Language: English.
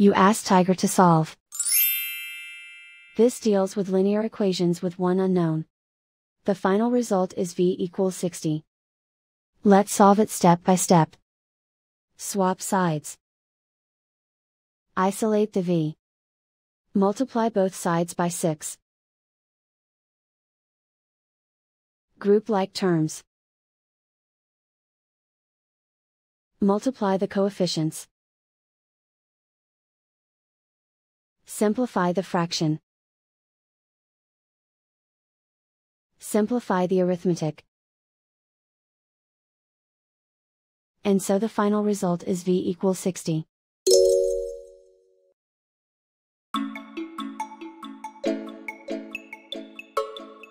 You ask Tiger to solve. This deals with linear equations with one unknown. The final result is v equals 60. Let's solve it step by step. Swap sides. Isolate the v. Multiply both sides by 6. Group like terms. Multiply the coefficients. Simplify the fraction. Simplify the arithmetic. And so the final result is v equals 60.